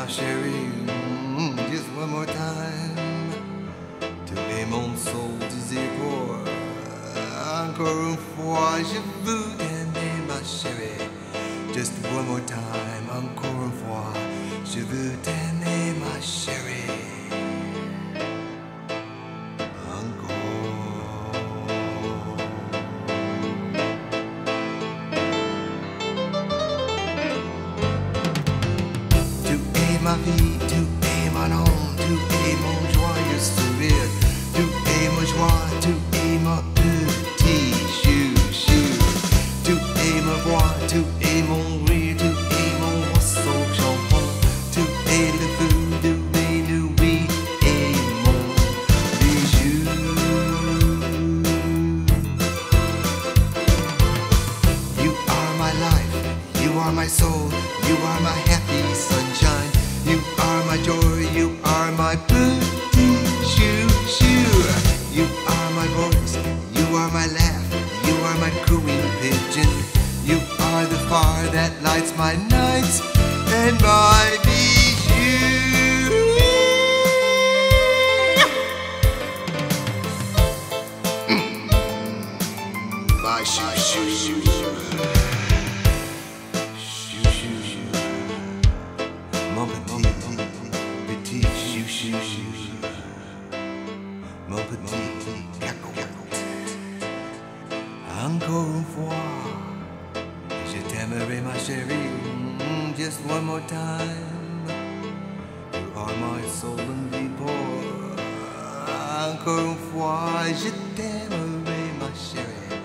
my sherry, mm, just one more time. Tous les mondes sont désir pour uh, encore une fois, je veux t'aimer, ma chérie. Just one more time, encore une fois, je veux donne. Ma vie, tu es mon tu es mon joyeux sourire, tu es joie, tu es chouchou, tu es ma voix, tu es mon rire, tu es mon oiseau tu es le feu de mes et mon bijou. You are my life, you are my soul, you are my happy you joy, you are my petit chou chou. You are my voice, you are my laugh, you are my cooing pigeon, you are the fire that lights my nights and my bijou. Mm. My shoo chou Mon petit cacou Encore une fois Je t'aimerai ma chérie. Just one more time. You are my soul and before Encore une fois Je t'aimerai ma chérie.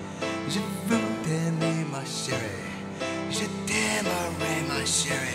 Je veux t'aimer ma chérie. Je t'aimerai ma chérie